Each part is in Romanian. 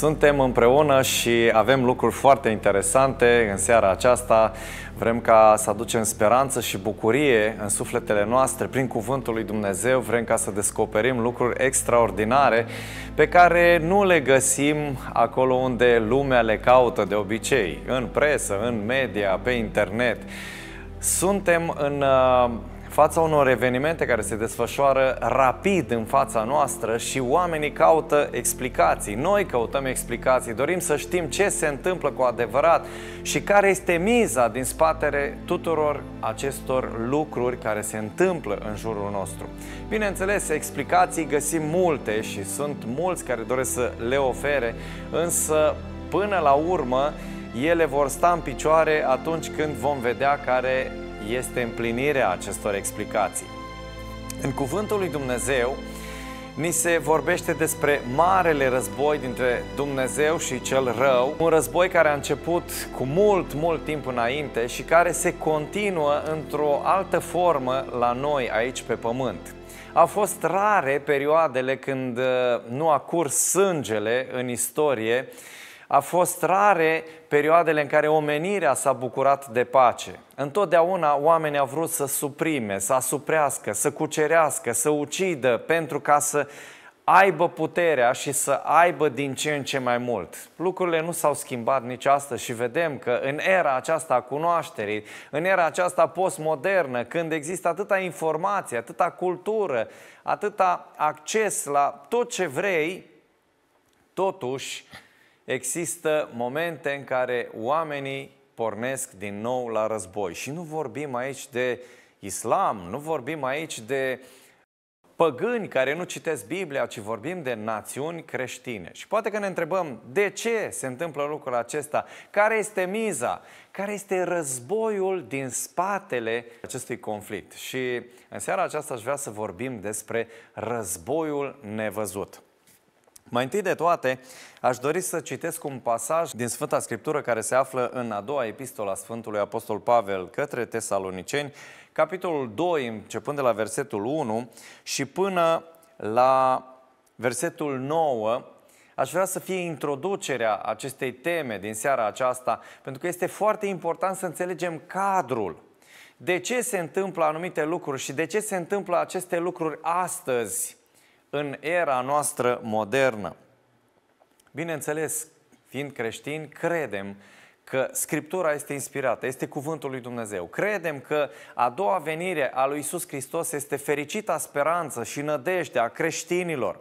Suntem împreună și avem lucruri foarte interesante în seara aceasta. Vrem ca să aducem speranță și bucurie în sufletele noastre prin Cuvântul lui Dumnezeu. Vrem ca să descoperim lucruri extraordinare pe care nu le găsim acolo unde lumea le caută de obicei, în presă, în media, pe internet. Suntem în uh, fața unor evenimente care se desfășoară rapid în fața noastră și oamenii caută explicații. Noi căutăm explicații, dorim să știm ce se întâmplă cu adevărat și care este miza din spatele tuturor acestor lucruri care se întâmplă în jurul nostru. Bineînțeles, explicații găsim multe și sunt mulți care doresc să le ofere, însă până la urmă ele vor sta în picioare atunci când vom vedea care este împlinirea acestor explicații. În Cuvântul lui Dumnezeu ni se vorbește despre marele război dintre Dumnezeu și cel rău, un război care a început cu mult, mult timp înainte și care se continuă într-o altă formă la noi aici pe pământ. Au fost rare perioadele când uh, nu a curs sângele în istorie, a fost rare perioadele în care omenirea s-a bucurat de pace. Întotdeauna oamenii au vrut să suprime, să asuprească, să cucerească, să ucidă pentru ca să aibă puterea și să aibă din ce în ce mai mult. Lucrurile nu s-au schimbat nici astăzi și vedem că în era aceasta a cunoașterii, în era aceasta postmodernă, când există atâta informație, atâta cultură, atâta acces la tot ce vrei, totuși există momente în care oamenii pornesc din nou la război. Și nu vorbim aici de islam, nu vorbim aici de păgâni care nu citesc Biblia, ci vorbim de națiuni creștine. Și poate că ne întrebăm de ce se întâmplă lucrul acesta, care este miza, care este războiul din spatele acestui conflict. Și în seara aceasta aș vrea să vorbim despre războiul nevăzut. Mai întâi de toate, aș dori să citesc un pasaj din Sfânta Scriptură care se află în a doua epistola Sfântului Apostol Pavel către Tesaloniceni, capitolul 2, începând de la versetul 1 și până la versetul 9, aș vrea să fie introducerea acestei teme din seara aceasta, pentru că este foarte important să înțelegem cadrul. De ce se întâmplă anumite lucruri și de ce se întâmplă aceste lucruri astăzi în era noastră modernă. Bineînțeles, fiind creștini, credem că Scriptura este inspirată, este cuvântul lui Dumnezeu. Credem că a doua venire a lui Isus Hristos este fericita speranță și nădejde a creștinilor.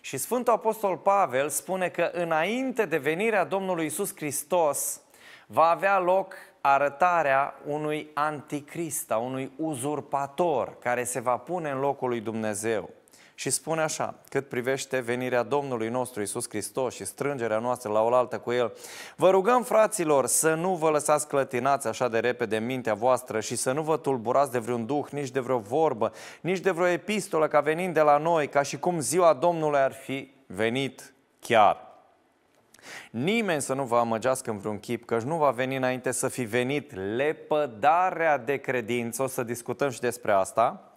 Și Sfântul Apostol Pavel spune că înainte de venirea Domnului Isus Hristos va avea loc arătarea unui anticrist, a unui uzurpator care se va pune în locul lui Dumnezeu și spune așa, cât privește venirea Domnului nostru Isus Hristos și strângerea noastră la oaltă cu El, vă rugăm, fraților, să nu vă lăsați clătinați așa de repede în mintea voastră și să nu vă tulburați de vreun duh, nici de vreo vorbă, nici de vreo epistolă ca venind de la noi, ca și cum ziua Domnului ar fi venit chiar. Nimeni să nu vă amăgească în vreun chip, căci nu va veni înainte să fi venit lepădarea de credință, o să discutăm și despre asta,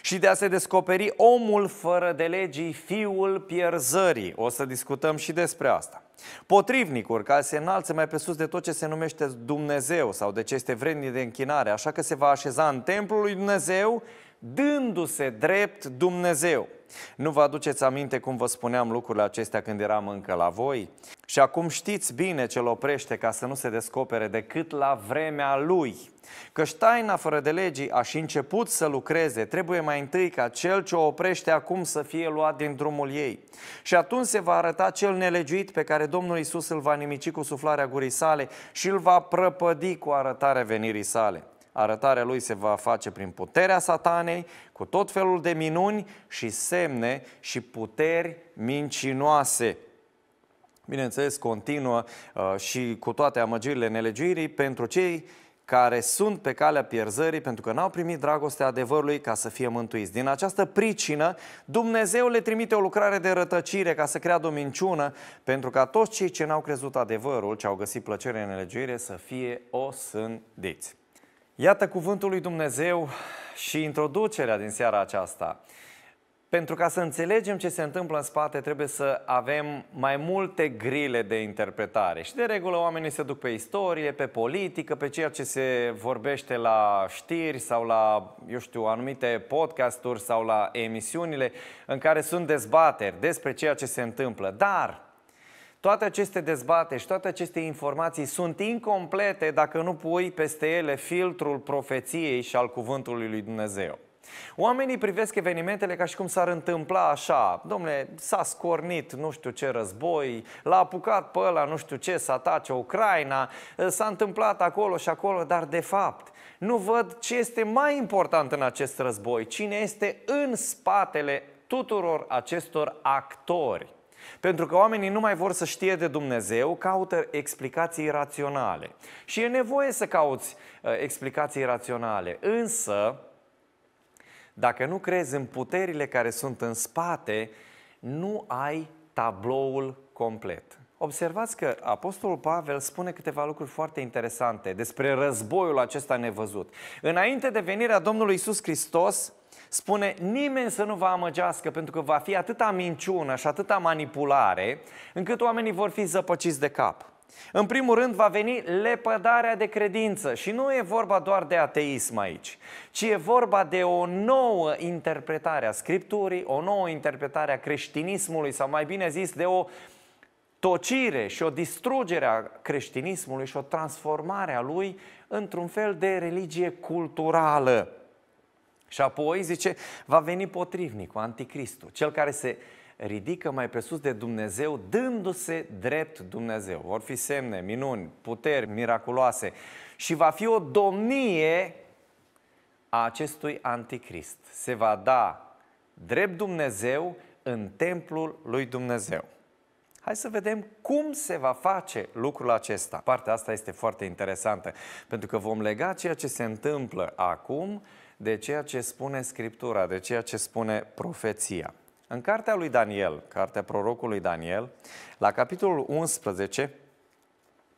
și de a se descoperi omul fără de legii, fiul pierzării. O să discutăm și despre asta. Potrivnicuri care se înalță mai presus de tot ce se numește Dumnezeu sau de ce este vrednic de închinare, așa că se va așeza în templul lui Dumnezeu, dându-se drept Dumnezeu. Nu vă aduceți aminte cum vă spuneam lucrurile acestea când eram încă la voi? Și acum știți bine ce-l oprește ca să nu se descopere decât la vremea lui. Că taina fără de legii a și început să lucreze, trebuie mai întâi ca cel ce o oprește acum să fie luat din drumul ei. Și atunci se va arăta cel nelegiuit pe care Domnul Isus îl va nimici cu suflarea gurii sale și îl va prăpădi cu arătarea venirii sale. Arătarea lui se va face prin puterea satanei, cu tot felul de minuni și semne și puteri mincinoase. Bineînțeles, continuă uh, și cu toate amăgirile nelegiuirii pentru cei care sunt pe calea pierzării pentru că n-au primit dragostea adevărului ca să fie mântuiți. Din această pricină, Dumnezeu le trimite o lucrare de rătăcire ca să creadă o minciună pentru ca toți cei ce n-au crezut adevărul, ce au găsit plăcere în nelegiuire, să fie osândiți. Iată cuvântul lui Dumnezeu și introducerea din seara aceasta. pentru ca să înțelegem ce se întâmplă în spate, trebuie să avem mai multe grile de interpretare. Și de regulă oamenii se duc pe istorie, pe politică, pe ceea ce se vorbește la știri sau la, eu știu, anumite podcasturi sau la emisiunile în care sunt dezbateri despre ceea ce se întâmplă. Dar toate aceste dezbateri și toate aceste informații sunt incomplete dacă nu pui peste ele filtrul profeției și al cuvântului lui Dumnezeu. Oamenii privesc evenimentele ca și cum s-ar întâmpla așa. Domnule, s-a scornit nu știu ce război, l-a apucat pe ăla nu știu ce să atace Ucraina, s-a întâmplat acolo și acolo, dar de fapt nu văd ce este mai important în acest război, cine este în spatele tuturor acestor actori. Pentru că oamenii nu mai vor să știe de Dumnezeu, caută explicații raționale. Și e nevoie să cauți uh, explicații raționale. Însă, dacă nu crezi în puterile care sunt în spate, nu ai tabloul complet. Observați că Apostolul Pavel spune câteva lucruri foarte interesante despre războiul acesta nevăzut. Înainte de venirea Domnului Isus Hristos, spune nimeni să nu vă amăgească pentru că va fi atâta minciună și atâta manipulare încât oamenii vor fi zăpăciți de cap. În primul rând va veni lepădarea de credință și nu e vorba doar de ateism aici, ci e vorba de o nouă interpretare a Scripturii, o nouă interpretare a creștinismului sau mai bine zis de o tocire și o distrugere a creștinismului și o transformare a lui într-un fel de religie culturală. Și apoi, zice, va veni potrivnicul, anticristul, cel care se ridică mai presus de Dumnezeu, dându-se drept Dumnezeu. Vor fi semne, minuni, puteri miraculoase și va fi o domnie a acestui anticrist. Se va da drept Dumnezeu în templul lui Dumnezeu. Hai să vedem cum se va face lucrul acesta. Partea asta este foarte interesantă, pentru că vom lega ceea ce se întâmplă acum de ceea ce spune Scriptura, de ceea ce spune profeția. În cartea lui Daniel, cartea prorocului Daniel, la capitolul 11,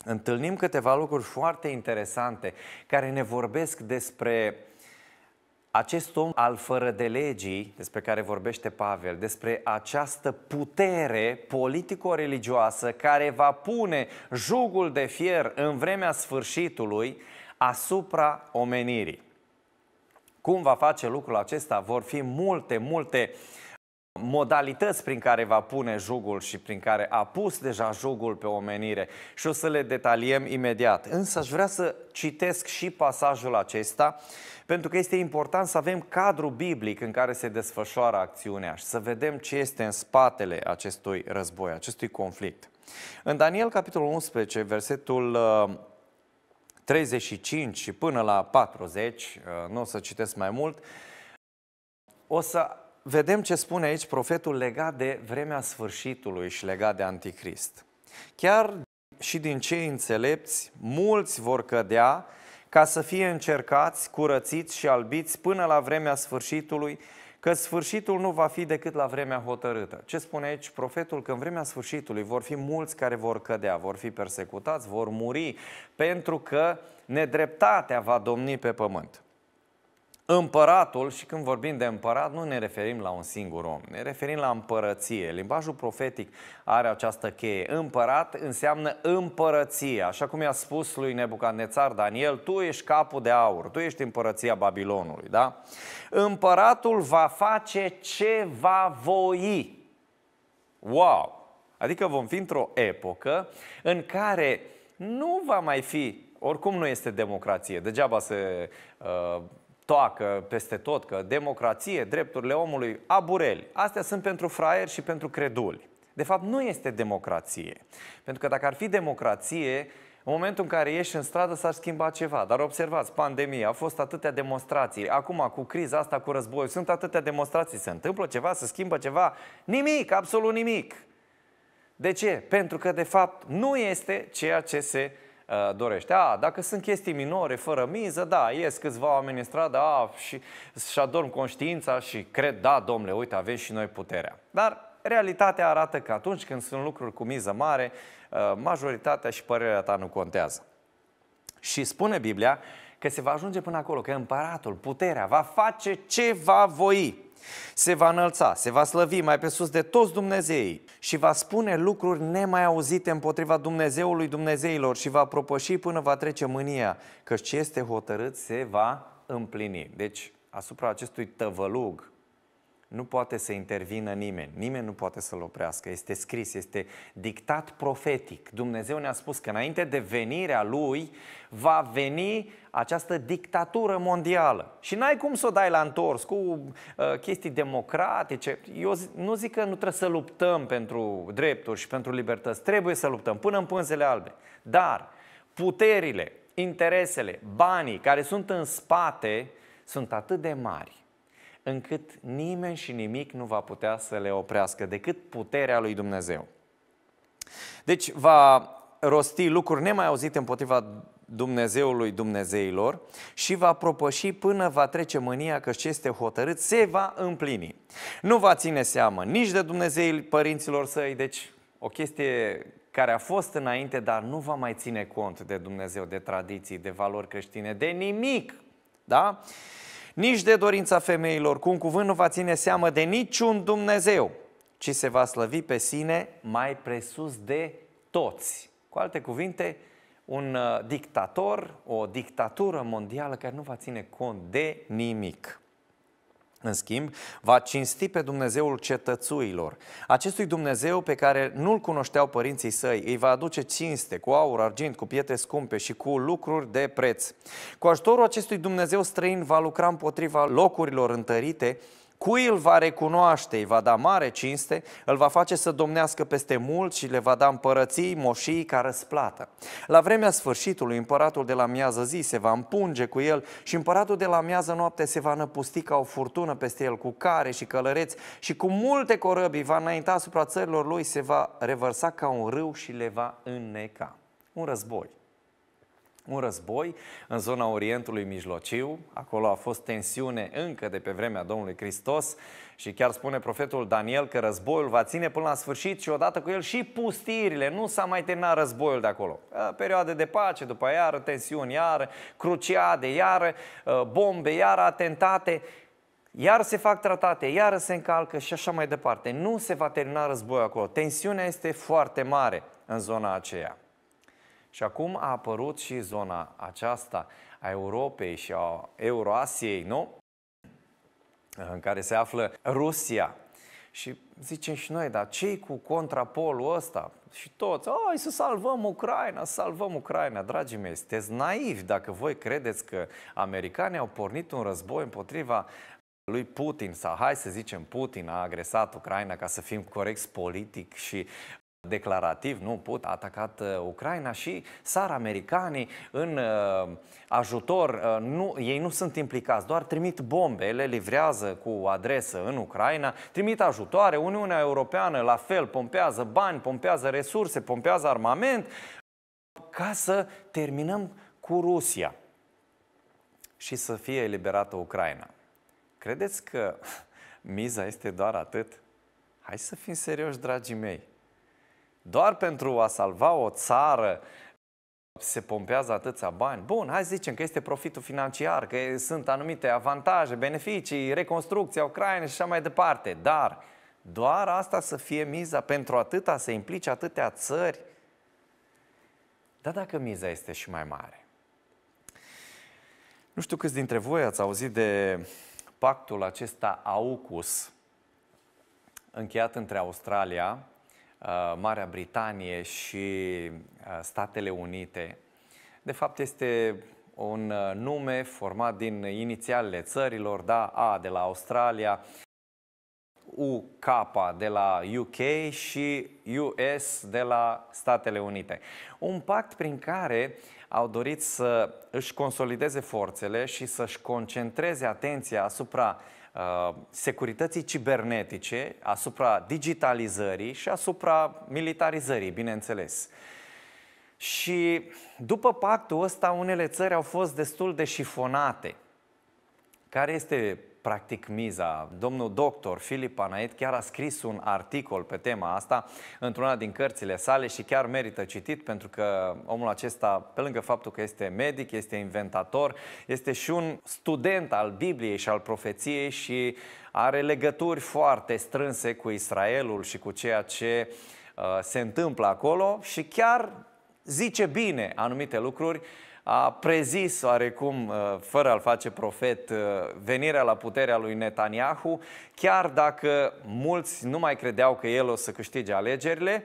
întâlnim câteva lucruri foarte interesante care ne vorbesc despre acest om al fără de legii, despre care vorbește Pavel, despre această putere politico-religioasă care va pune jugul de fier în vremea sfârșitului asupra omenirii. Cum va face lucrul acesta? Vor fi multe, multe modalități prin care va pune jugul și prin care a pus deja jugul pe omenire și o să le detaliem imediat. Însă aș vrea să citesc și pasajul acesta pentru că este important să avem cadru biblic în care se desfășoară acțiunea și să vedem ce este în spatele acestui război, acestui conflict. În Daniel, capitolul 11, versetul 35 uh, și până la 40, uh, nu o să citesc mai mult, o să vedem ce spune aici profetul legat de vremea sfârșitului și legat de anticrist. Chiar și din cei înțelepți, mulți vor cădea ca să fie încercați, curățiți și albiți până la vremea sfârșitului, că sfârșitul nu va fi decât la vremea hotărâtă. Ce spune aici profetul? Că în vremea sfârșitului vor fi mulți care vor cădea, vor fi persecutați, vor muri, pentru că nedreptatea va domni pe pământ. Împăratul, și când vorbim de împărat, nu ne referim la un singur om, ne referim la împărăție. Limbajul profetic are această cheie. Împărat înseamnă împărăție, așa cum i-a spus lui Nebucadnețar Daniel, tu ești capul de aur, tu ești împărăția Babilonului, da? Împăratul va face ce va voi. Wow! Adică vom fi într-o epocă în care nu va mai fi oricum nu este democrație. Degeaba se uh, toacă peste tot că democrație, drepturile omului, abureli. Astea sunt pentru fraieri și pentru creduli. De fapt, nu este democrație. Pentru că dacă ar fi democrație, în momentul în care ieși în stradă s-ar schimba ceva. Dar observați, pandemia, a fost atâtea demonstrații. Acum, cu criza asta, cu război, sunt atâtea demonstrații. Se întâmplă ceva, se schimbă ceva? Nimic, absolut nimic. De ce? Pentru că, de fapt, nu este ceea ce se Uh, dorește. A, dacă sunt chestii minore, fără miză, da, ies câțiva oameni în stradă a, și și adorm conștiința și cred, da, domnule, uite, avem și noi puterea. Dar realitatea arată că atunci când sunt lucruri cu miză mare, uh, majoritatea și părerea ta nu contează. Și spune Biblia că se va ajunge până acolo, că împăratul, puterea, va face ce va voi. Se va înălța, se va slăvi mai pe sus de toți Dumnezeii și va spune lucruri nemai auzite împotriva Dumnezeului Dumnezeilor și va propăși până va trece mânia, că ce este hotărât se va împlini. Deci, asupra acestui tăvălug, nu poate să intervină nimeni, nimeni nu poate să-l oprească. Este scris, este dictat profetic. Dumnezeu ne-a spus că înainte de venirea lui va veni această dictatură mondială. Și n-ai cum să o dai la întors cu uh, chestii democratice. Eu nu zic că nu trebuie să luptăm pentru drepturi și pentru libertăți. Trebuie să luptăm până în pânzele albe. Dar puterile, interesele, banii care sunt în spate sunt atât de mari încât nimeni și nimic nu va putea să le oprească decât puterea lui Dumnezeu. Deci va rosti lucruri nemai auzite împotriva Dumnezeului Dumnezeilor și va propăși până va trece mânia că ce este hotărât se va împlini. Nu va ține seamă nici de Dumnezeii părinților săi, deci o chestie care a fost înainte, dar nu va mai ține cont de Dumnezeu, de tradiții, de valori creștine, de nimic. Da? Nici de dorința femeilor, cu un cuvânt nu va ține seamă de niciun Dumnezeu, ci se va slăvi pe sine mai presus de toți. Cu alte cuvinte, un uh, dictator, o dictatură mondială care nu va ține cont de nimic. În schimb, va cinsti pe Dumnezeul cetățuilor. Acestui Dumnezeu pe care nu-l cunoșteau părinții săi, îi va aduce cinste cu aur, argint, cu pietre scumpe și cu lucruri de preț. Cu ajutorul acestui Dumnezeu străin va lucra împotriva locurilor întărite Cui îl va recunoaște, îi va da mare cinste, îl va face să domnească peste mult și le va da împărății, moșii ca răsplată. La vremea sfârșitului, împăratul de la miază zi se va împunge cu el și împăratul de la miază noapte se va năpusti ca o furtună peste el, cu care și călăreți și cu multe corăbii va înainta asupra țărilor lui, se va revărsa ca un râu și le va înneca. Un război un război în zona Orientului Mijlociu. Acolo a fost tensiune încă de pe vremea Domnului Hristos și chiar spune profetul Daniel că războiul va ține până la sfârșit și odată cu el și pustirile. Nu s-a mai terminat războiul de acolo. Perioade de pace, după iară tensiuni, iară cruciade, iară bombe, iară atentate. Iar se fac tratate, iar se încalcă și așa mai departe. Nu se va termina războiul acolo. Tensiunea este foarte mare în zona aceea. Și acum a apărut și zona aceasta a Europei și a Euroasiei, nu? În care se află Rusia. Și zicem și noi, dar ce cu contrapolul ăsta? Și toți, hai să salvăm Ucraina, să salvăm Ucraina. Dragii mei, sunteți naivi dacă voi credeți că americanii au pornit un război împotriva lui Putin sau hai să zicem Putin a agresat Ucraina ca să fim corecți politic și declarativ, nu, Put a atacat uh, Ucraina și sar americanii în uh, ajutor, uh, nu, ei nu sunt implicați, doar trimit bombe, le livrează cu adresă în Ucraina, trimit ajutoare, Uniunea Europeană la fel pompează bani, pompează resurse, pompează armament ca să terminăm cu Rusia și să fie eliberată Ucraina. Credeți că miza este doar atât? Hai să fim serioși, dragii mei. Doar pentru a salva o țară se pompează atâția bani. Bun, hai să zicem că este profitul financiar, că sunt anumite avantaje, beneficii, reconstrucția Ucrainei și așa mai departe. Dar doar asta să fie miza pentru atâta, să implice atâtea țări. Dar dacă miza este și mai mare? Nu știu câți dintre voi ați auzit de pactul acesta AUKUS, încheiat între Australia Uh, Marea Britanie și uh, Statele Unite. De fapt, este un uh, nume format din inițialele țărilor, da, A de la Australia, UK de la UK și US de la Statele Unite. Un pact prin care au dorit să își consolideze forțele și să-și concentreze atenția asupra uh, Uh, securității cibernetice, asupra digitalizării și asupra militarizării, bineînțeles. Și după pactul ăsta, unele țări au fost destul de șifonate. Care este practic miza. Domnul doctor Filip Panait chiar a scris un articol pe tema asta într-una din cărțile sale și chiar merită citit pentru că omul acesta, pe lângă faptul că este medic, este inventator, este și un student al Bibliei și al profeției și are legături foarte strânse cu Israelul și cu ceea ce uh, se întâmplă acolo și chiar zice bine anumite lucruri a prezis oarecum, uh, fără a-l face profet, uh, venirea la puterea lui Netanyahu, chiar dacă mulți nu mai credeau că el o să câștige alegerile,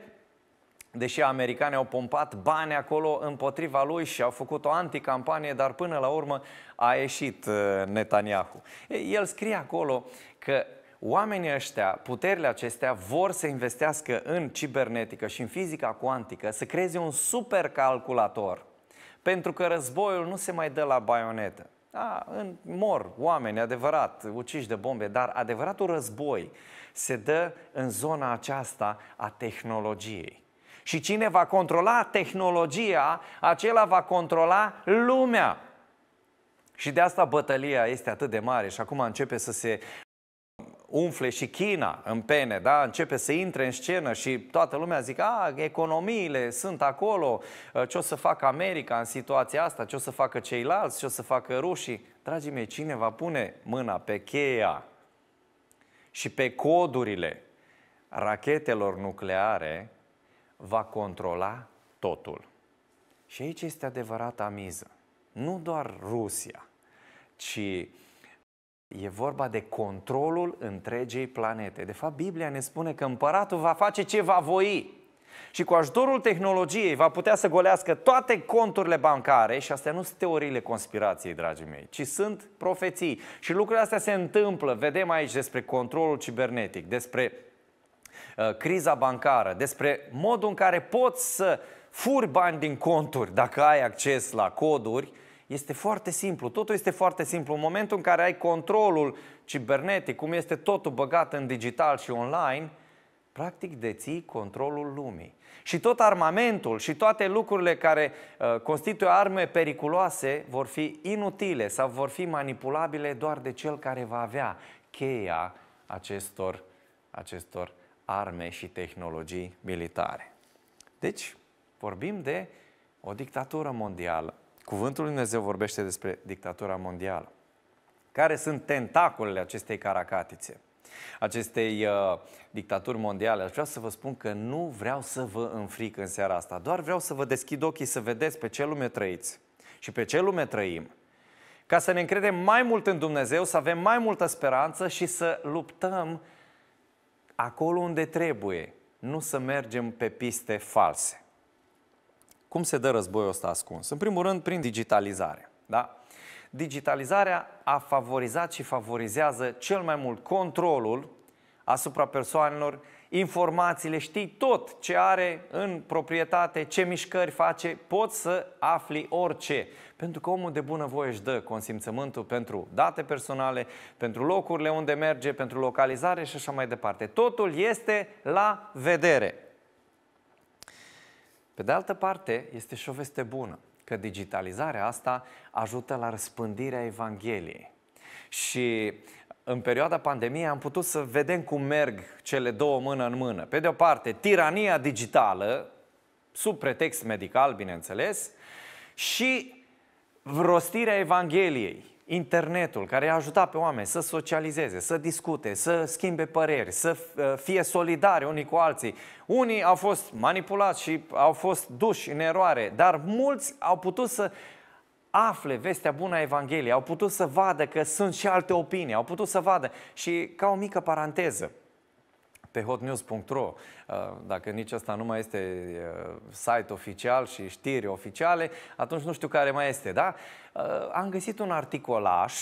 deși americanii au pompat bani acolo împotriva lui și au făcut o anticampanie, dar până la urmă a ieșit uh, Netanyahu. El scrie acolo că oamenii ăștia, puterile acestea, vor să investească în cibernetică și în fizica cuantică, să creeze un supercalculator pentru că războiul nu se mai dă la baionetă. Da, în, mor oameni, adevărat, uciși de bombe, dar adevăratul război se dă în zona aceasta a tehnologiei. Și cine va controla tehnologia, acela va controla lumea. Și de asta bătălia este atât de mare și acum începe să se umfle și China în pene, da? începe să intre în scenă și toată lumea zic, a, economiile sunt acolo, ă, ce o să facă America în situația asta, ce o să facă ceilalți, ce o să facă rușii. Dragii mei, cine va pune mâna pe cheia și pe codurile rachetelor nucleare, va controla totul. Și aici este adevărata miză. Nu doar Rusia, ci E vorba de controlul întregei planete. De fapt, Biblia ne spune că împăratul va face ce va voi. Și cu ajutorul tehnologiei va putea să golească toate conturile bancare și astea nu sunt teoriile conspirației, dragii mei, ci sunt profeții. Și lucrurile astea se întâmplă. Vedem aici despre controlul cibernetic, despre uh, criza bancară, despre modul în care poți să furi bani din conturi dacă ai acces la coduri este foarte simplu, totul este foarte simplu. În momentul în care ai controlul cibernetic, cum este totul băgat în digital și online, practic deții controlul lumii. Și tot armamentul și toate lucrurile care uh, constituie arme periculoase vor fi inutile sau vor fi manipulabile doar de cel care va avea cheia acestor, acestor arme și tehnologii militare. Deci, vorbim de o dictatură mondială Cuvântul Lui Dumnezeu vorbește despre dictatura mondială. Care sunt tentacolele acestei caracatițe, acestei uh, dictaturi mondiale? Aș vrea să vă spun că nu vreau să vă înfric în seara asta, doar vreau să vă deschid ochii să vedeți pe ce lume trăiți și pe ce lume trăim, ca să ne încredem mai mult în Dumnezeu, să avem mai multă speranță și să luptăm acolo unde trebuie, nu să mergem pe piste false. Cum se dă războiul ăsta ascuns? În primul rând, prin digitalizare. Da? Digitalizarea a favorizat și favorizează cel mai mult controlul asupra persoanelor, informațiile, știi tot ce are în proprietate, ce mișcări face, poți să afli orice. Pentru că omul de bunăvoie își dă consimțământul pentru date personale, pentru locurile unde merge, pentru localizare și așa mai departe. Totul este la vedere. Pe de altă parte, este și o veste bună, că digitalizarea asta ajută la răspândirea Evangheliei. Și în perioada pandemiei am putut să vedem cum merg cele două mână în mână. Pe de o parte, tirania digitală, sub pretext medical, bineînțeles, și rostirea Evangheliei internetul care a ajutat pe oameni să socializeze, să discute, să schimbe păreri, să uh, fie solidari unii cu alții. Unii au fost manipulați și au fost duși în eroare, dar mulți au putut să afle vestea bună a Evangheliei, au putut să vadă că sunt și alte opinii, au putut să vadă. Și ca o mică paranteză, pe hotnews.ro. Uh, dacă nici asta nu mai este uh, site oficial și știri oficiale, atunci nu știu care mai este, da? Uh, am găsit un articolaș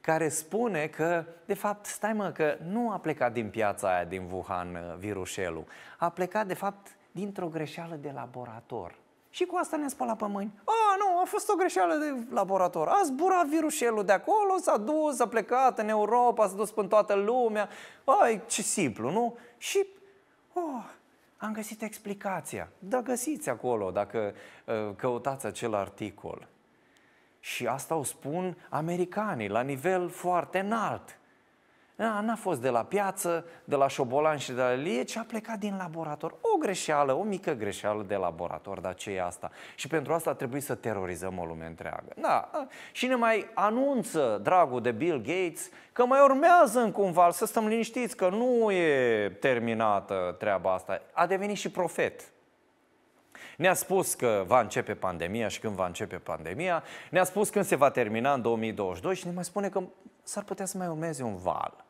care spune că, de fapt, stai mă, că nu a plecat din piața aia din Wuhan viruselul, a plecat, de fapt, dintr-o greșeală de laborator. Și cu asta ne-a spălat pe mâini. A, nu, a fost o greșeală de laborator. A zburat viruselul de acolo, s-a dus, a plecat în Europa, s-a dus până toată lumea. Ai, ce simplu, nu? Și, oh, am găsit explicația. Da, găsiți acolo dacă uh, căutați acel articol. Și asta o spun americanii la nivel foarte înalt. N-a fost de la piață, de la șobolan și de la lie, ci a plecat din laborator. O greșeală, o mică greșeală de laborator, dar ce e asta? Și pentru asta trebuie să terorizăm o lume întreagă. Da, și ne mai anunță dragul de Bill Gates că mai urmează în cumva, să stăm liniștiți că nu e terminată treaba asta. A devenit și profet. Ne-a spus că va începe pandemia și când va începe pandemia, ne-a spus când se va termina în 2022 și ne mai spune că s-ar putea să mai urmeze un val.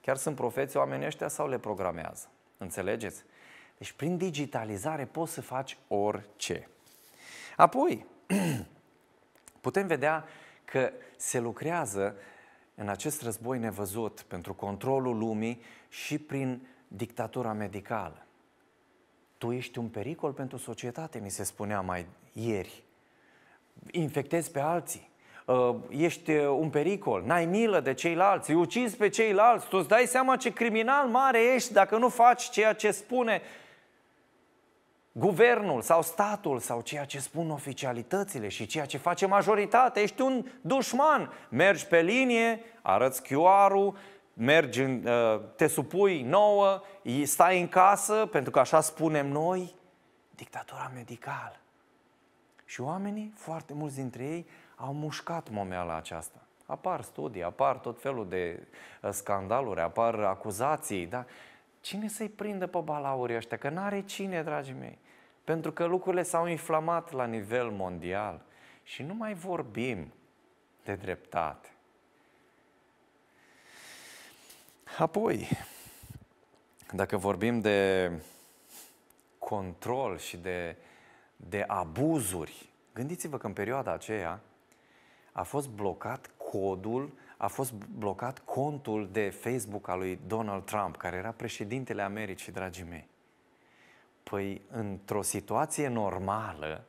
Chiar sunt profeți oamenii ăștia sau le programează. Înțelegeți? Deci prin digitalizare poți să faci orice. Apoi, putem vedea că se lucrează în acest război nevăzut pentru controlul lumii și prin dictatura medicală. Tu ești un pericol pentru societate, mi se spunea mai ieri. Infectezi pe alții. Uh, ești uh, un pericol, n-ai milă de ceilalți, îi ucizi pe ceilalți, tu îți dai seama ce criminal mare ești dacă nu faci ceea ce spune guvernul sau statul sau ceea ce spun oficialitățile și ceea ce face majoritatea. Ești un dușman. Mergi pe linie, arăți QR-ul, mergi, în, uh, te supui nouă, stai în casă, pentru că așa spunem noi, dictatura medicală. Și oamenii, foarte mulți dintre ei, au mușcat momeala aceasta. Apar studii, apar tot felul de uh, scandaluri, apar acuzații, da? Cine să-i prindă pe balaurii ăștia? Că n-are cine, dragii mei. Pentru că lucrurile s-au inflamat la nivel mondial și nu mai vorbim de dreptate. Apoi, dacă vorbim de control și de, de abuzuri, gândiți-vă că în perioada aceea a fost blocat codul, a fost blocat contul de Facebook al lui Donald Trump, care era președintele Americii, dragii mei. Păi, într-o situație normală,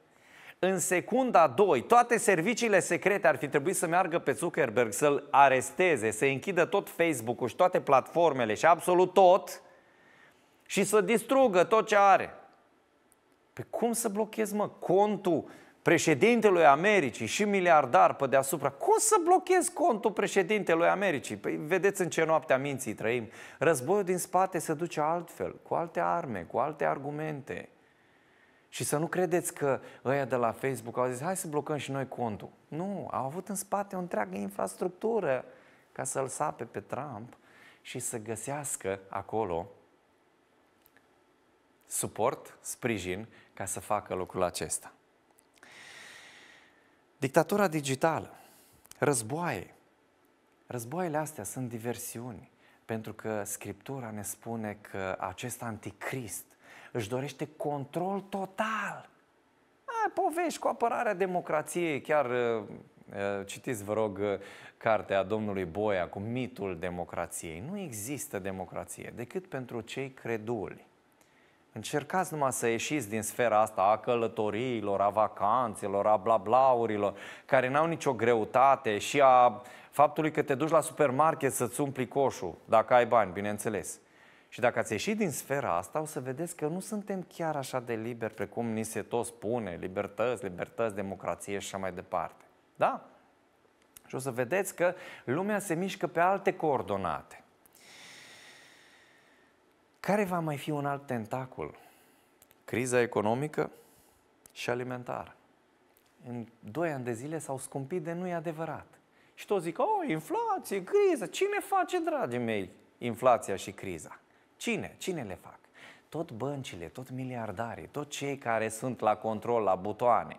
în secunda 2, toate serviciile secrete ar fi trebuit să meargă pe Zuckerberg să-l aresteze, să închidă tot Facebook-ul și toate platformele și absolut tot și să distrugă tot ce are. Pe păi cum să blochezi, mă, contul președintelui Americii și miliardar pe deasupra, cum să blochezi contul președintelui Americii? Păi vedeți în ce noapte a minții trăim. Războiul din spate se duce altfel, cu alte arme, cu alte argumente. Și să nu credeți că ăia de la Facebook au zis, hai să blocăm și noi contul. Nu, au avut în spate o întreagă infrastructură ca să-l sape pe Trump și să găsească acolo suport, sprijin, ca să facă lucrul acesta. Dictatura digitală, războaie. Războaiele astea sunt diversiuni, pentru că Scriptura ne spune că acest anticrist își dorește control total. A, povești cu apărarea democrației, chiar uh, uh, citiți, vă rog, uh, cartea domnului Boia cu mitul democrației. Nu există democrație decât pentru cei creduli. Încercați numai să ieșiți din sfera asta a călătoriilor, a vacanțelor, a blablaurilor, care n-au nicio greutate și a faptului că te duci la supermarket să-ți umpli coșul, dacă ai bani, bineînțeles. Și dacă ați ieșit din sfera asta, o să vedeți că nu suntem chiar așa de liberi precum ni se tot spune, libertăți, libertăți, democrație și așa mai departe. Da? Și o să vedeți că lumea se mișcă pe alte coordonate. Care va mai fi un alt tentacul? Criza economică și alimentară. În doi ani de zile s-au scumpit de nu e adevărat. Și toți zic, oh, inflație, criză. Cine face, dragii mei, inflația și criza? Cine? Cine le fac? Tot băncile, tot miliardarii, tot cei care sunt la control, la butoane.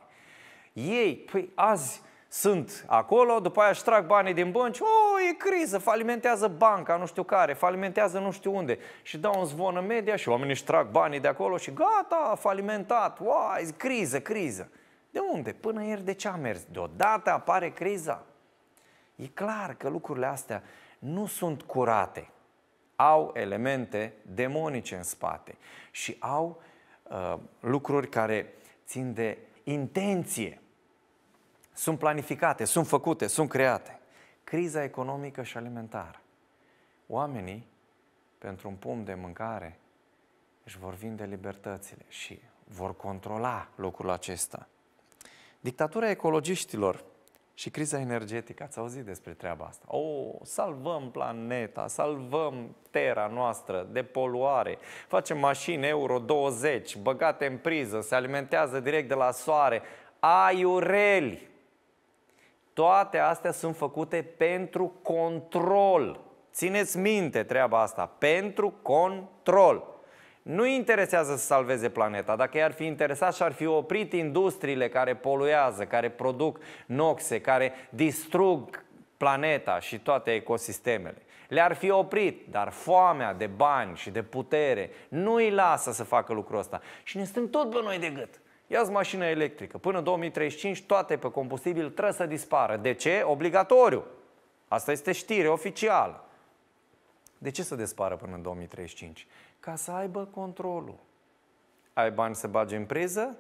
Ei, păi azi sunt acolo, după aia își trag banii din bănci, o, oh, e criză, falimentează banca, nu știu care, falimentează nu știu unde. Și dau un zvon în media și oamenii își trag banii de acolo și gata, a falimentat, wow, e criză, criză. De unde? Până ieri de ce a mers? Deodată apare criza. E clar că lucrurile astea nu sunt curate. Au elemente demonice în spate și au uh, lucruri care țin de intenție sunt planificate, sunt făcute, sunt create. Criza economică și alimentară. Oamenii, pentru un pumn de mâncare, își vor vinde libertățile și vor controla lucrul acesta. Dictatura ecologiștilor Și criza energetică, ați auzit despre treaba asta. O, oh, salvăm planeta, salvăm terra noastră de poluare, facem mașini Euro 20, băgate în priză, se alimentează direct de la soare, aiureli. Toate astea sunt făcute pentru control. Țineți minte treaba asta, pentru control. Nu interesează să salveze planeta. Dacă i-ar fi interesat și ar fi oprit industriile care poluează, care produc noxe, care distrug planeta și toate ecosistemele. Le-ar fi oprit, dar foamea de bani și de putere nu îi lasă să facă lucrul ăsta. Și ne stăm tot pe noi de gât. Ia-ți mașină electrică. Până 2035 toate pe combustibil trebuie să dispară. De ce? Obligatoriu. Asta este știre oficială. De ce să dispară până în 2035? ca să aibă controlul. Ai bani să bagi în priză?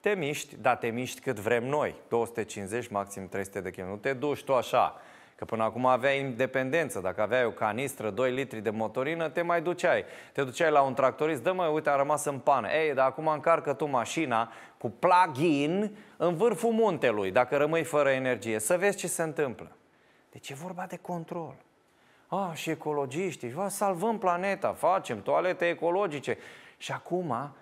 Te miști, da, te miști cât vrem noi, 250, maxim 300 de km. Nu te duci tu așa, că până acum aveai independență. Dacă aveai o canistră, 2 litri de motorină, te mai duceai. Te duceai la un tractorist, dă mă, uite, a rămas în pană. Ei, dar acum încarcă tu mașina cu plug-in în vârful muntelui, dacă rămâi fără energie. Să vezi ce se întâmplă. Deci e vorba de control. Ah, și ecologiștii, va, salvăm planeta, facem toalete ecologice. Și acum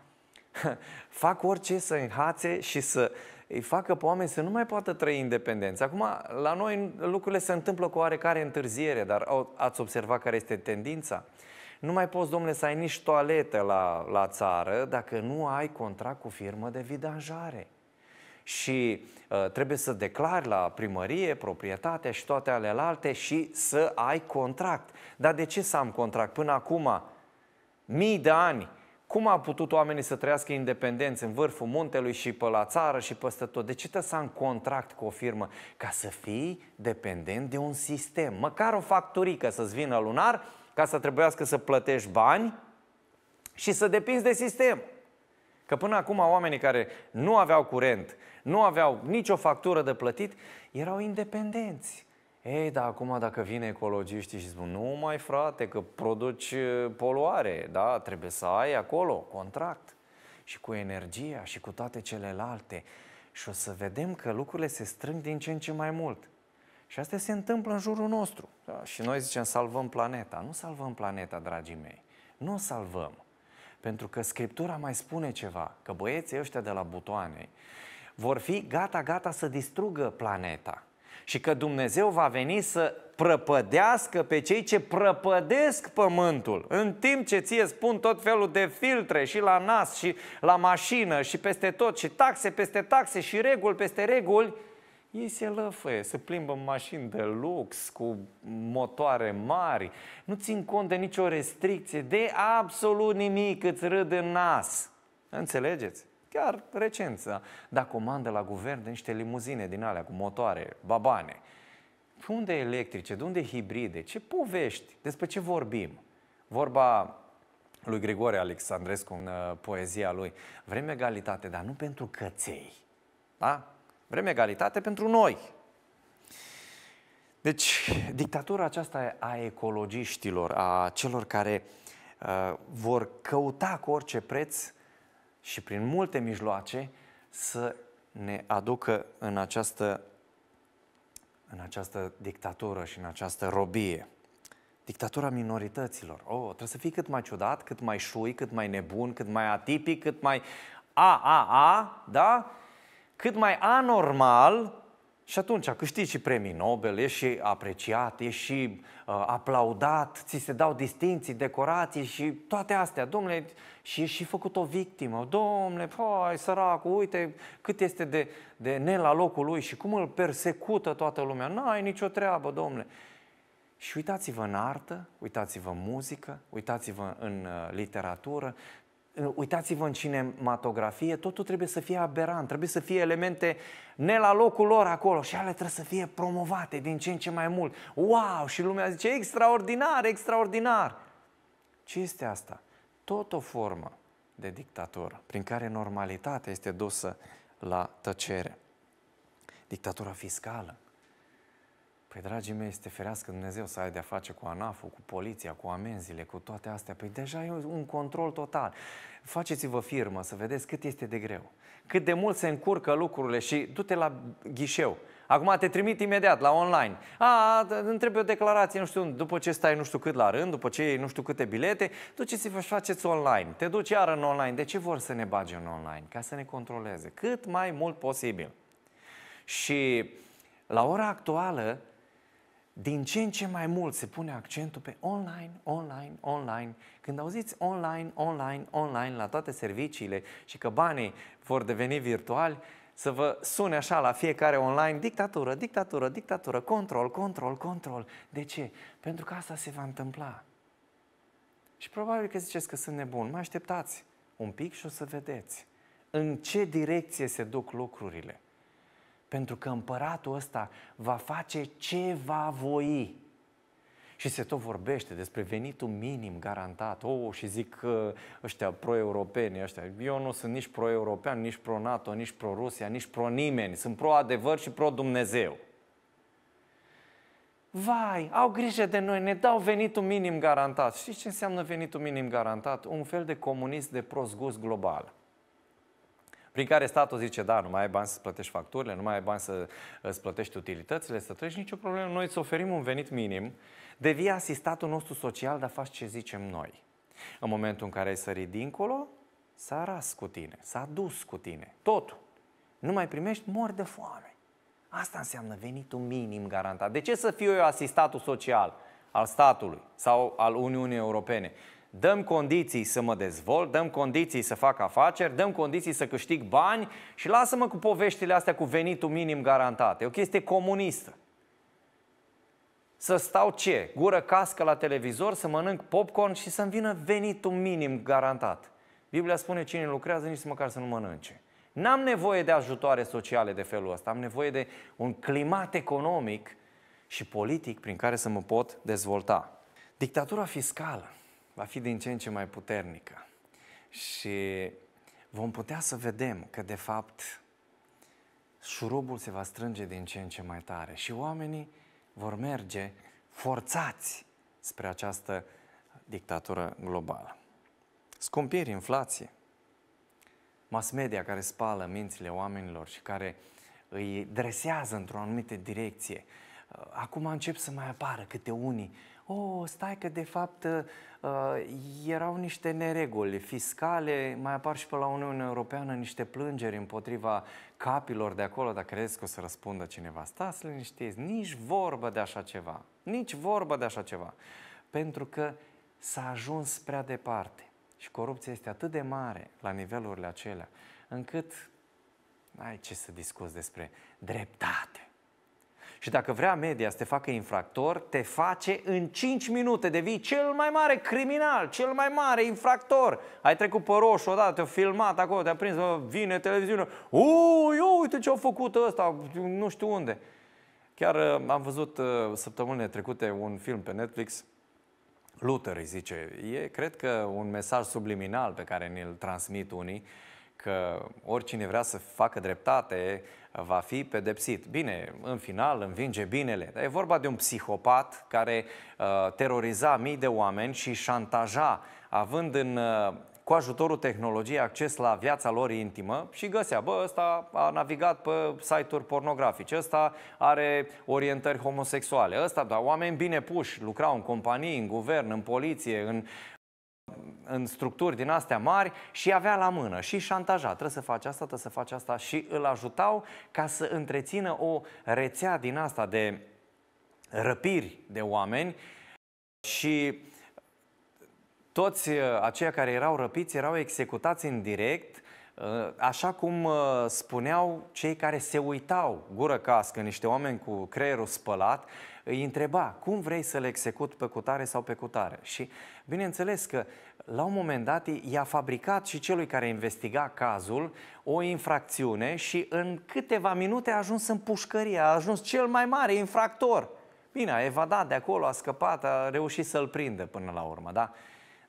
fac orice să înhațe și să îi facă pe oameni să nu mai poată trăi independență. Acum, la noi lucrurile se întâmplă cu oarecare întârziere, dar ați observat care este tendința? Nu mai poți, domnule, să ai nici toaletă la, la țară dacă nu ai contract cu firmă de vidanjare și uh, trebuie să declari la primărie proprietatea și toate alelalte și să ai contract. Dar de ce să am contract? Până acum, mii de ani, cum a putut oamenii să trăiască independenți în vârful muntelui și pe la țară și peste tot? De ce trebuie să am contract cu o firmă? Ca să fii dependent de un sistem. Măcar o facturică să-ți vină lunar ca să trebuiască să plătești bani și să depinzi de sistem. Că până acum oamenii care nu aveau curent, nu aveau nicio factură de plătit, erau independenți. Ei, dar acum dacă vine ecologiștii și spun, nu mai frate, că produci poluare, da, trebuie să ai acolo contract și cu energia și cu toate celelalte. Și o să vedem că lucrurile se strâng din ce în ce mai mult. Și asta se întâmplă în jurul nostru. Da? Și noi zicem, salvăm planeta. Nu salvăm planeta, dragii mei. Nu o salvăm. Pentru că Scriptura mai spune ceva, că băieții ăștia de la butoane vor fi gata, gata să distrugă planeta. Și că Dumnezeu va veni să prăpădească pe cei ce prăpădesc pământul. În timp ce ție spun tot felul de filtre și la nas și la mașină și peste tot și taxe peste taxe și reguli peste reguli, ei se lăfăie, se plimbă în mașini de lux, cu motoare mari, nu țin cont de nicio restricție, de absolut nimic, îți râd în nas. Înțelegeți? Chiar recent, da, da comandă la guvern de niște limuzine din alea cu motoare, babane. Unde electrice, de unde hibride? Ce povești? Despre ce vorbim? Vorba lui Grigore Alexandrescu în uh, poezia lui. Vrem egalitate, dar nu pentru căței. Da? Vrem egalitate pentru noi. Deci, dictatura aceasta a ecologiștilor, a celor care uh, vor căuta cu orice preț și prin multe mijloace să ne aducă în această, în această dictatură și în această robie. Dictatura minorităților. Oh, trebuie să fii cât mai ciudat, cât mai șui, cât mai nebun, cât mai atipic, cât mai a, a, a, da? cât mai anormal și atunci câștigi și premii Nobel, ești și apreciat, ești și uh, aplaudat, ți se dau distinții, decorații și toate astea. Domnule, și ești și făcut o victimă. Domnule, hai săracul, uite cât este de, de ne la locul lui și cum îl persecută toată lumea. N-ai nicio treabă, domnule. Și uitați-vă în artă, uitați-vă în muzică, uitați-vă în uh, literatură, uitați-vă în cinematografie, totul trebuie să fie aberant, trebuie să fie elemente ne la locul lor acolo și ale trebuie să fie promovate din ce în ce mai mult. Wow! Și lumea zice, extraordinar, extraordinar! Ce este asta? Tot o formă de dictatură prin care normalitatea este dusă la tăcere. Dictatura fiscală, Păi, dragii mei, este ferească Dumnezeu să ai de-a face cu ANAF-ul, cu poliția, cu amenziile, cu toate astea. Păi deja e un control total. Faceți-vă firmă să vedeți cât este de greu. Cât de mult se încurcă lucrurile și du-te la ghișeu. Acum te trimit imediat la online. A, îmi trebuie o declarație, nu știu, după ce stai nu știu cât la rând, după ce iei nu știu câte bilete, duceți-vă și faceți online. Te duci iară în online. De ce vor să ne bage în online? Ca să ne controleze. Cât mai mult posibil. Și la ora actuală, din ce în ce mai mult se pune accentul pe online, online, online. Când auziți online, online, online la toate serviciile și că banii vor deveni virtuali, să vă sune așa la fiecare online, dictatură, dictatură, dictatură, control, control, control. De ce? Pentru că asta se va întâmpla. Și probabil că ziceți că sunt nebun. Mai așteptați un pic și o să vedeți în ce direcție se duc lucrurile. Pentru că împăratul ăsta va face ce va voi. Și se tot vorbește despre venitul minim garantat. Oh, și zic că ăștia pro-europeni, ăștia. Eu nu sunt nici pro-european, nici pro-NATO, nici pro-Rusia, nici pro-nimeni. Sunt pro-adevăr și pro-Dumnezeu. Vai, au grijă de noi, ne dau venitul minim garantat. Știți ce înseamnă venitul minim garantat? Un fel de comunist de prost gust global prin care statul zice, da, nu mai ai bani să plătești facturile, nu mai ai bani să îți plătești utilitățile, să treci nicio problemă, noi îți oferim un venit minim, devii asistatul nostru social, dar faci ce zicem noi. În momentul în care ai sărit dincolo, s-a ras cu tine, s-a dus cu tine, totul. Nu mai primești, mor de foame. Asta înseamnă venitul minim garantat. De ce să fiu eu asistatul social al statului sau al Uniunii Europene? Dăm condiții să mă dezvolt, dăm condiții să fac afaceri, dăm condiții să câștig bani și lasă-mă cu poveștile astea cu venitul minim garantat. E o chestie comunistă. Să stau ce? Gură cască la televizor, să mănânc popcorn și să-mi vină venitul minim garantat. Biblia spune cine lucrează nici măcar să nu mănânce. N-am nevoie de ajutoare sociale de felul ăsta, am nevoie de un climat economic și politic prin care să mă pot dezvolta. Dictatura fiscală va fi din ce în ce mai puternică. Și vom putea să vedem că, de fapt, șurubul se va strânge din ce în ce mai tare și oamenii vor merge forțați spre această dictatură globală. Scumpiri, inflație, mass media care spală mințile oamenilor și care îi dresează într-o anumită direcție. Acum încep să mai apară câte unii oh, stai că de fapt uh, erau niște nereguli fiscale, mai apar și pe la Uniunea Europeană niște plângeri împotriva capilor de acolo, dacă credeți că o să răspundă cineva. Stați liniștiți, nici vorbă de așa ceva, nici vorbă de așa ceva, pentru că s-a ajuns prea departe și corupția este atât de mare la nivelurile acelea, încât ai ce să discuți despre dreptate. Și dacă vrea media să te facă infractor, te face în 5 minute, devii cel mai mare criminal, cel mai mare infractor. Ai trecut pe roșu odată, te-au filmat acolo, te-a prins, vine televiziunea, ui, uite ce-au făcut ăsta, nu știu unde. Chiar uh, am văzut uh, săptămânile trecute un film pe Netflix, Luther îi zice, e cred că un mesaj subliminal pe care ne-l transmit unii, că oricine vrea să facă dreptate va fi pedepsit. Bine, în final învinge binele. Dar e vorba de un psihopat care uh, teroriza mii de oameni și șantaja, având în, uh, cu ajutorul tehnologiei acces la viața lor intimă și găsea, bă, ăsta a navigat pe site-uri pornografice, ăsta are orientări homosexuale, ăsta, da, oameni bine puși, lucrau în companii, în guvern, în poliție, în în structuri din astea mari și avea la mână și șantaja, trebuie să faci asta, trebuie să faci asta și îl ajutau ca să întrețină o rețea din asta de răpiri de oameni și toți uh, aceia care erau răpiți erau executați în direct, uh, așa cum uh, spuneau cei care se uitau gură cască, niște oameni cu creierul spălat, îi întreba cum vrei să le execut pe cutare sau pe cutare. Și bineînțeles că la un moment dat i-a fabricat și celui care investiga cazul o infracțiune și în câteva minute a ajuns în pușcărie, a ajuns cel mai mare infractor. Bine, a evadat de acolo, a scăpat, a reușit să-l prindă până la urmă, da?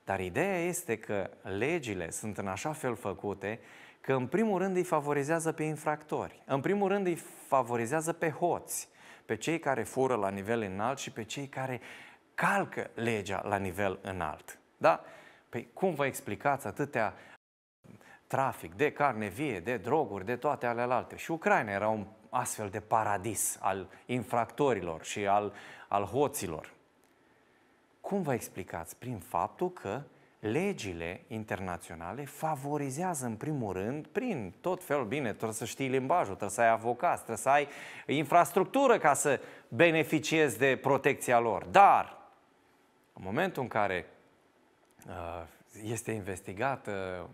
Dar ideea este că legile sunt în așa fel făcute că în primul rând îi favorizează pe infractori, în primul rând îi favorizează pe hoți, pe cei care fură la nivel înalt și pe cei care calcă legea la nivel înalt. Da? Păi cum vă explicați atâtea trafic de carne vie, de droguri, de toate ale alte. Și Ucraina era un, astfel de paradis al infractorilor și al, al hoților. Cum vă explicați? Prin faptul că legile internaționale favorizează în primul rând, prin tot felul, bine, trebuie să știi limbajul, trebuie să ai avocați, trebuie să ai infrastructură ca să beneficiezi de protecția lor. Dar, în momentul în care uh, este investigată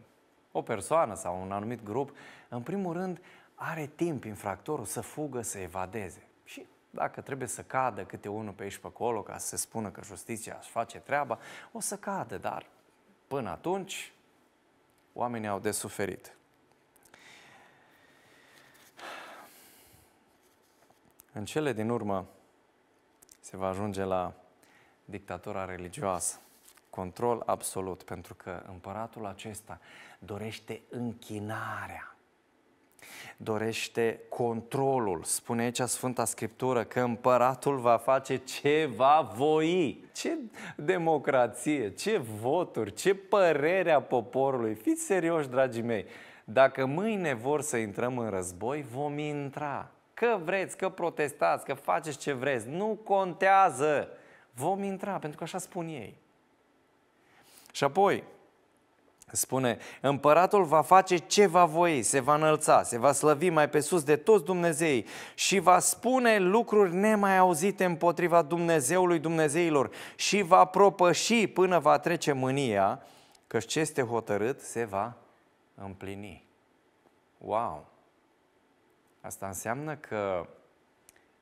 o persoană sau un anumit grup, în primul rând are timp infractorul să fugă, să evadeze. Și dacă trebuie să cadă câte unul pe aici pe acolo ca să se spună că justiția își face treaba, o să cadă, dar Până atunci, oamenii au de suferit. În cele din urmă se va ajunge la dictatura religioasă. Control absolut, pentru că împăratul acesta dorește închinarea dorește controlul. Spune aici Sfânta Scriptură că împăratul va face ce va voi. Ce democrație, ce voturi, ce părere a poporului. Fiți serioși, dragii mei. Dacă mâine vor să intrăm în război, vom intra. Că vreți, că protestați, că faceți ce vreți, nu contează. Vom intra, pentru că așa spun ei. Și apoi, Spune, împăratul va face ce va voi, se va înălța, se va slăvi mai pe sus de toți Dumnezeii și va spune lucruri nemai auzite împotriva Dumnezeului Dumnezeilor și va propăși până va trece mânia, că ce este hotărât se va împlini. Wow! Asta înseamnă că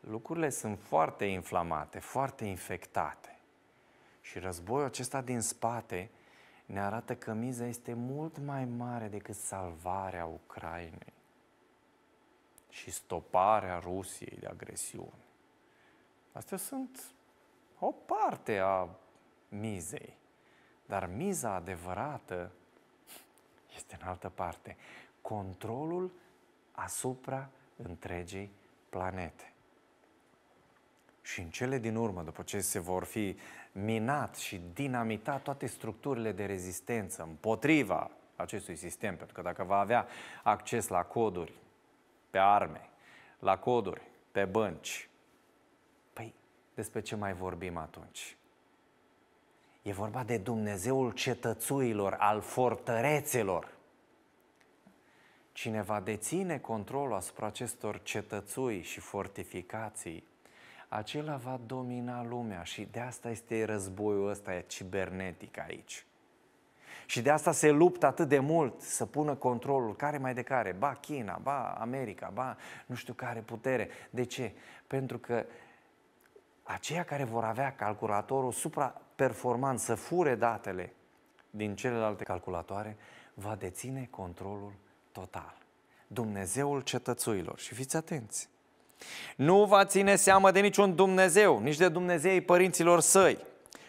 lucrurile sunt foarte inflamate, foarte infectate. Și războiul acesta din spate – ne arată că miza este mult mai mare decât salvarea Ucrainei și stoparea Rusiei de agresiune. Astea sunt o parte a mizei. Dar miza adevărată este în altă parte. Controlul asupra întregii planete. Și în cele din urmă, după ce se vor fi minat și dinamitat toate structurile de rezistență împotriva acestui sistem, pentru că dacă va avea acces la coduri pe arme, la coduri pe bănci, păi despre ce mai vorbim atunci? E vorba de Dumnezeul cetățuilor, al fortărețelor. Cine va deține controlul asupra acestor cetățui și fortificații acela va domina lumea și de asta este războiul ăsta e cibernetic aici. Și de asta se luptă atât de mult să pună controlul, care mai de care, ba China, ba America, ba nu știu care putere. De ce? Pentru că aceia care vor avea calculatorul supraperformant să fure datele din celelalte calculatoare, va deține controlul total. Dumnezeul cetățuilor. Și fiți atenți! Nu va ține seamă de niciun Dumnezeu, nici de Dumnezeii părinților săi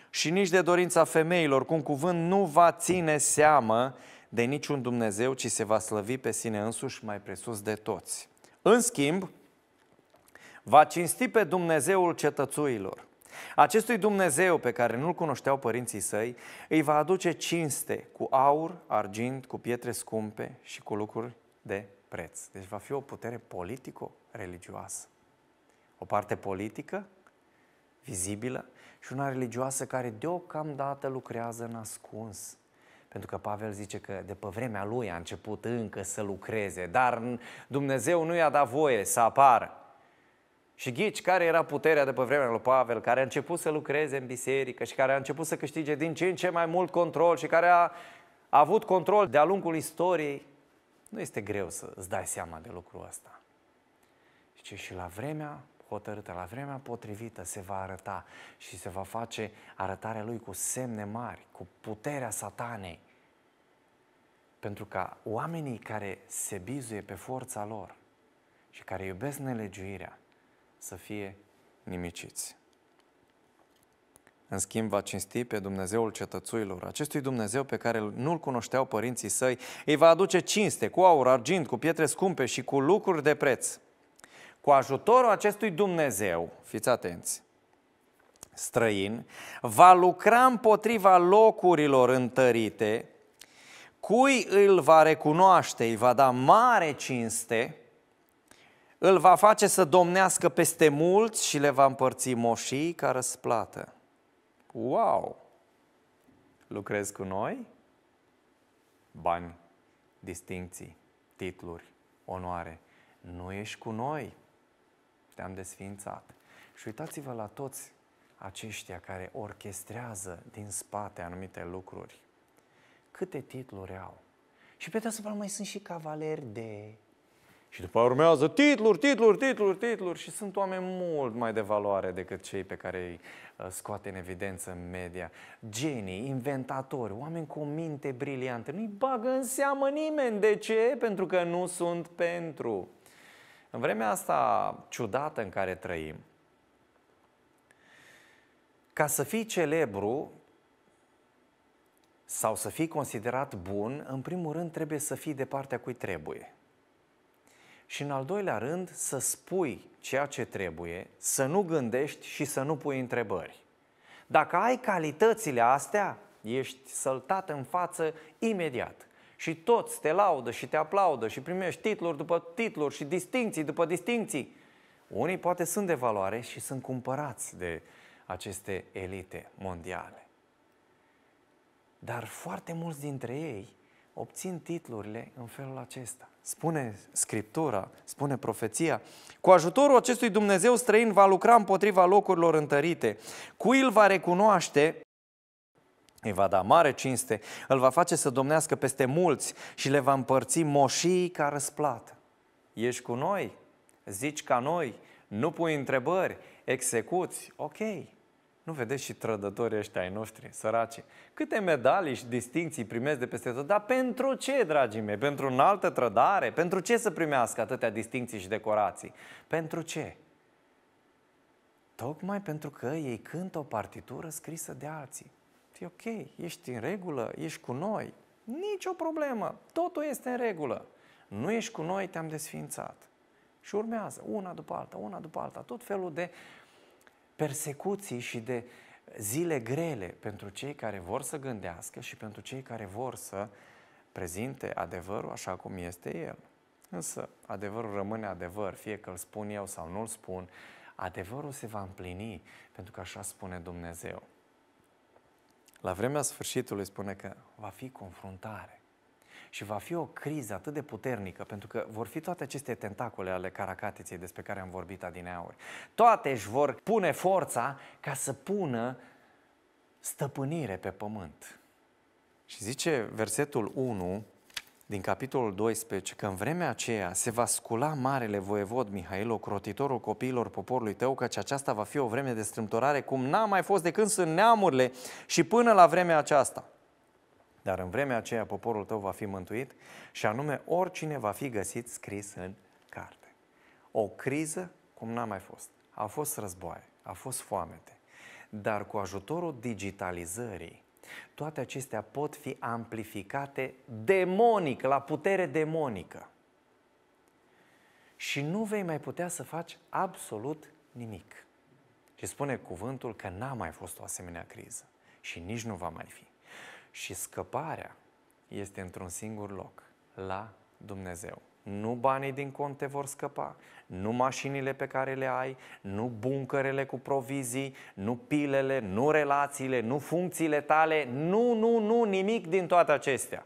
și nici de dorința femeilor. Cu un cuvânt nu va ține seamă de niciun Dumnezeu, ci se va slăvi pe sine însuși mai presus de toți. În schimb, va cinsti pe Dumnezeul cetățuilor. Acestui Dumnezeu pe care nu-l cunoșteau părinții săi, îi va aduce cinste cu aur, argint, cu pietre scumpe și cu lucruri de preț. Deci va fi o putere politico-religioasă. O parte politică, vizibilă, și una religioasă care deocamdată lucrează în ascuns. Pentru că Pavel zice că de pe vremea lui a început încă să lucreze, dar Dumnezeu nu i-a dat voie să apară. Și ghici care era puterea de pe vremea lui Pavel, care a început să lucreze în biserică și care a început să câștige din ce în ce mai mult control și care a, a avut control de-a lungul istoriei nu este greu să îți dai seama de lucrul ăsta. Și și la vremea hotărâtă, la vremea potrivită se va arăta și se va face arătarea lui cu semne mari, cu puterea satanei. Pentru ca oamenii care se bizuie pe forța lor și care iubesc nelegiuirea să fie nimiciți. În schimb, va cinsti pe Dumnezeul cetățuilor. Acestui Dumnezeu pe care nu-L cunoșteau părinții săi, îi va aduce cinste cu aur, argint, cu pietre scumpe și cu lucruri de preț. Cu ajutorul acestui Dumnezeu, fiți atenți, străin, va lucra împotriva locurilor întărite, cui îl va recunoaște, îi va da mare cinste, îl va face să domnească peste mulți și le va împărți moșii ca răsplată. Wow! Lucrezi cu noi? Bani, distincții, titluri, onoare. Nu ești cu noi. Te-am desfințat. Și uitați-vă la toți aceștia care orchestrează din spate anumite lucruri. Câte titluri au. Și pe deasupra mai sunt și cavaleri de... Și după urmează titluri, titluri, titluri, titluri și sunt oameni mult mai de valoare decât cei pe care îi uh, scoate în evidență în media. Genii, inventatori, oameni cu o minte briliantă. Nu-i bagă în seamă nimeni. De ce? Pentru că nu sunt pentru. În vremea asta ciudată în care trăim, ca să fii celebru sau să fii considerat bun, în primul rând trebuie să fii de partea cui trebuie. Și în al doilea rând, să spui ceea ce trebuie, să nu gândești și să nu pui întrebări. Dacă ai calitățile astea, ești săltat în față imediat. Și toți te laudă și te aplaudă și primești titluri după titluri și distinții după distinții. Unii poate sunt de valoare și sunt cumpărați de aceste elite mondiale. Dar foarte mulți dintre ei obțin titlurile în felul acesta. Spune Scriptura, spune profeția, cu ajutorul acestui Dumnezeu străin va lucra împotriva locurilor întărite. Cui îl va recunoaște, îi va da mare cinste, îl va face să domnească peste mulți și le va împărți moșii ca răsplată. Ești cu noi? Zici ca noi? Nu pui întrebări? Execuți? Ok. Nu vedeți și trădătorii ăștia ai noștri, săraci? Câte medalii și distinții primesc de peste tot? Dar pentru ce, dragii mei? Pentru o altă trădare? Pentru ce să primească atâtea distinții și decorații? Pentru ce? Tocmai pentru că ei cântă o partitură scrisă de alții. E ok, ești în regulă, ești cu noi, nicio problemă, totul este în regulă. Nu ești cu noi, te-am desfințat. Și urmează, una după alta, una după alta, tot felul de persecuții și de zile grele pentru cei care vor să gândească și pentru cei care vor să prezinte adevărul așa cum este el. Însă adevărul rămâne adevăr, fie că îl spun eu sau nu îl spun, adevărul se va împlini pentru că așa spune Dumnezeu. La vremea sfârșitului spune că va fi confruntare și va fi o criză atât de puternică, pentru că vor fi toate aceste tentacole ale caracatiței despre care am vorbit adineauri. Toate își vor pune forța ca să pună stăpânire pe pământ. Și zice versetul 1 din capitolul 12 că în vremea aceea se va scula marele voievod Mihail, ocrotitorul copiilor poporului tău, căci aceasta va fi o vreme de strâmtorare cum n-a mai fost de când sunt neamurile și până la vremea aceasta. Dar în vremea aceea poporul tău va fi mântuit și anume oricine va fi găsit scris în carte. O criză cum n-a mai fost. A fost războaie, a fost foamete, dar cu ajutorul digitalizării, toate acestea pot fi amplificate demonic, la putere demonică. Și nu vei mai putea să faci absolut nimic. Și spune cuvântul că n-a mai fost o asemenea criză și nici nu va mai fi. Și scăparea este într-un singur loc, la Dumnezeu. Nu banii din cont te vor scăpa, nu mașinile pe care le ai, nu buncărele cu provizii, nu pilele, nu relațiile, nu funcțiile tale, nu, nu, nu, nimic din toate acestea.